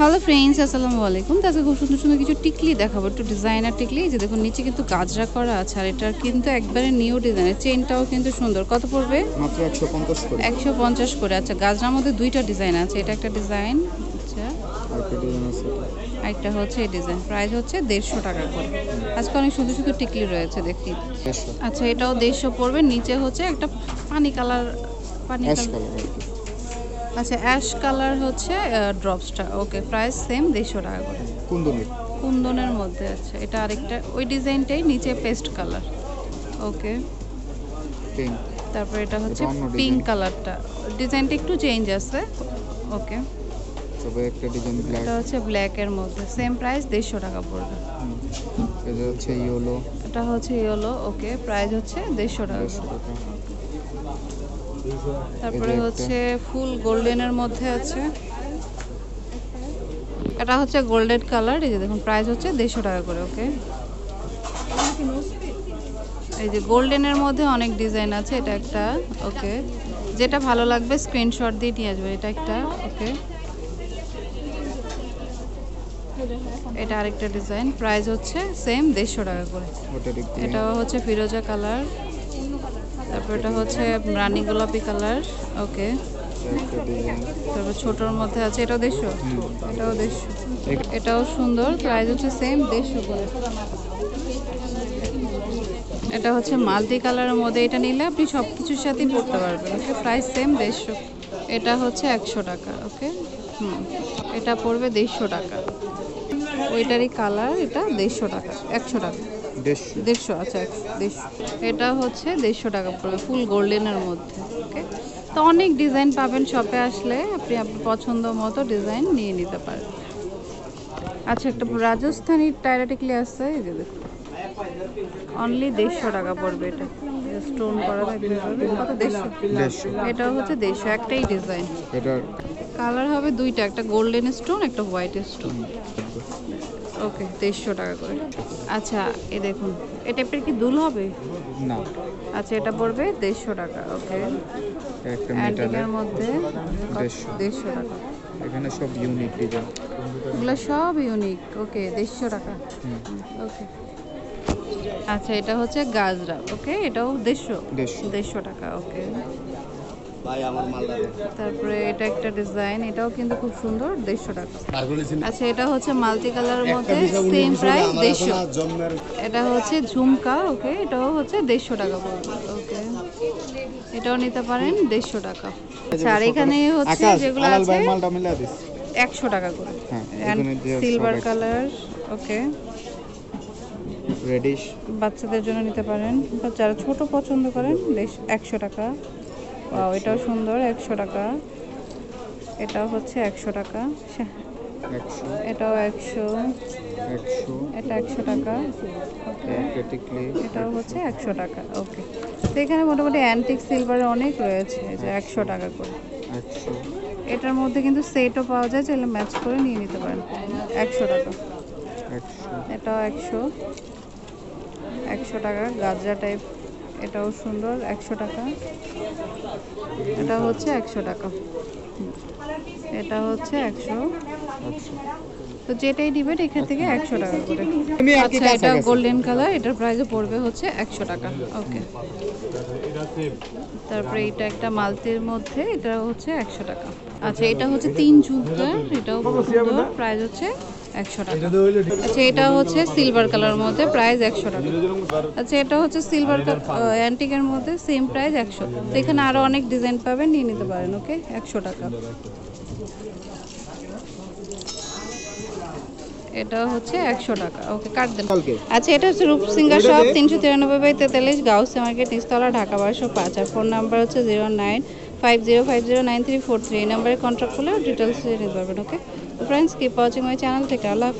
Hello friends আসসালামু আলাইকুম তাতে খুব সুন্দর সুন্দর কিছু টিকলি দেখাবো। একটু ডিজাইনার টিকলি। যে দেখুন নিচে কিন্তু গাজরা করা আছে আর এটার কিন্তু একবারে নিউ ডিজাইনের চেনটাও কিন্তু সুন্দর। কত পড়বে? মাত্র একশো পঞ্চাশ করে। আচ্ছা গাজরার মধ্যে দুইটা ডিজাইন আছে। এটা একটা ডিজাইন আচ্ছা। আরেকটা হচ্ছে এই ডিজাইন প্রাইস হচ্ছে দেড়শো টাকা করে। আজকে অনেক সুন্দর সুন্দর টিকলি রয়েছে দেখি। আচ্ছা এটাও দেড়শো পড়বে। নিচে হচ্ছে একটা পানি কালার পানি কালার আচ্ছা অ্যাশ কালার হচ্ছে ড্রপসটা ওকে প্রাইস সেম দেড়শো টাকা করে। কুন্দনের। কুন্দনের মধ্যে আছে। এটা আরেকটা ওই ডিজাইনটাই নিচে পেস্ট কালার ওকে তারপর এটা হচ্ছে পিঙ্ক কালারটা ডিজাইনটা একটু চেঞ্জ আছে। ওকে তবে একটা ডিজাইন ব্ল্যাক এটা হচ্ছে মধ্যে। সেম প্রাইস দেড়শো টাকা পড়বে। এটা হচ্ছে ইয়েলো এটা হচ্ছে ইয়েলো ওকে প্রাইস হচ্ছে দেড়শো টাকা দেড়শো টাকা। তারপরে হচ্ছে ফুল গোল্ডেনের মধ্যে আছে। এটা হচ্ছে গোল্ডেন কালার এই যে দেখুন প্রাইস হচ্ছে দেড়শো টাকা করে ওকে এই যে গোল্ডেনের মধ্যে অনেক ডিজাইন আছে এটা একটা ওকে যেটা ভালো লাগবে স্ক্রিনশট দিয়ে নিয়ে আসবে এটা একটা ওকে এটা আরেকটা ডিজাইন প্রাইস হচ্ছে সেম দেড়শো টাকা করে। এটা হচ্ছে ফিরোজা কালার। তারপর এটা হচ্ছে রানী গোলাপি কালার, ওকে। তারপর ছোটোর মধ্যে আছে, এটাও দেড়শো? এটাও দেড়শো। এটাও সুন্দর প্রাইস হচ্ছে সেম দেড়শো করে। এটা হচ্ছে মাল্টি কালারের মধ্যে এটা নিলে আপনি সব কিছুর সাথেই পড়তে পারবেন, ওকে। প্রাইস সেম দেড়শো। এটা হচ্ছে একশো টাকা, ওকে। হুম, এটা পড়বে দেড়শো টাকা। ওইটারই কালার, এটা দেড়শো টাকা, একশো টাকা। দেড়শো। আচ্ছা দেড়শো। এটা হচ্ছে দেড়শো টাকা পড়বে ফুল গোল্ডেনের মধ্যে ওকে তো অনেক ডিজাইন পাবেন শপে আসলে আপনি আপনার পছন্দ মতো ডিজাইন নিয়ে নিতে পারেন। আচ্ছা একটা রাজস্থানি টাইরাটিকলি আছে এই যে দেখুন। অনলি দেড়শো টাকা পড়বে এটা। স্টোন করা থাকবে এভাবে। কত? দেড়শো। দেড়শো। হচ্ছে দেড়শো একটাই ডিজাইন কালার হবে দুইটা একটা গোল্ডেন স্টোন একটা হোয়াইট স্টোন ওকে দেড়শো টাকা করে। আচ্ছা এ দেখুন এ টাইপের কি দুল হবে? না। আচ্ছা এটা পড়বে দেড়শো টাকা ওকে। অ্যান্টিকের মধ্যে দেড়শো। টাকা। এখানে সব ইউনিক ডিজাইন এগুলো সব ইউনিক ওকে দেড়শো টাকা। ওকে। আচ্ছা এটা হচ্ছে গাজরা ওকে এটাও দেড়শো। দেড়শো টাকা ওকে। তারপরে এটা একটা ডিজাইন এটাও কিন্তু খুব সুন্দর দেড়শো টাকা। আচ্ছা এটা হচ্ছে মাল্টি কালারের মধ্যে সেম প্রাইস দেড়শো। এটা হচ্ছে ঝুমকা ওকে এটাও হচ্ছে দেড়শো টাকা পড়বে ওকে। এটাও নিতে পারেন দেড়শো টাকা। আচ্ছা আর এখানে হচ্ছে যেগুলো আছে একশো টাকা করে। হ্যাঁ, সিলভার কালার ওকে। রেডিশ বাচ্চাদের জন্য নিতে পারেন বা যারা ছোট পছন্দ করেন দেশ- একশো টাকা। Wow, এটাও সুন্দর একশো টাকা। এটা হচ্ছে একশো টাকা। এটাও একশো। এটা একশো টাকা। ওকে এটাও হচ্ছে একশো টাকা। ওকে তো এখানে মোটামুটি অ্যান্টিক সিলভার অনেক রয়েছে যে একশো। টাকা করে। এটার মধ্যে কিন্তু সেটও পাওয়া যায় চাইলে ম্যাচ করে নিয়ে নিতে পারেন। একশো টাকা। এটাও একশো। একশো টাকা গাজরা টাইপ এটাও সুন্দর একশো টাকা। এটা হচ্ছে একশো টাকা। এটা হচ্ছে একশো। তো যেটাই দিবেন এখান থেকে একশো টাকা করে। আচ্ছা এটা গোল্ডেন কালার এটার প্রাইসও পড়বে হচ্ছে একশো টাকা। ওকে তারপরে এটা একটা মালতির মধ্যে এটা হচ্ছে একশো টাকা। আচ্ছা এটা হচ্ছে তিন ঝুমকা এটাও প্রাইস হচ্ছে একশো টাকা। আচ্ছা এটা হচ্ছে সিলভার কালার মধ্যে প্রাইস একশো টাকা। আচ্ছা এটা হচ্ছে সিলভার অ্যান্টিকের মধ্যে সেম প্রাইস একশো। তো এখানে আরও অনেক ডিজাইন পাবেন নিয়ে নিতে পারেন ওকে একশো টাকা। এটা হচ্ছে একশো টাকা ওকে কাট দেন। আচ্ছা এটা হচ্ছে রূপসিঙ্গা শপ তিনশো তিরানব্বই বাই তেতাল্লিশ গাউসে মার্কেট নিচতলা ঢাকা বারোশো পাঁচ। আর ফোন নাম্বার হচ্ছে zero nine five zero five zero nine three four three এই নাম্বারে কন্ট্যাক্ট করলে ডিটেলস নিতে পারবেন okay friends keep watching my channel থেকে আল্লাহ।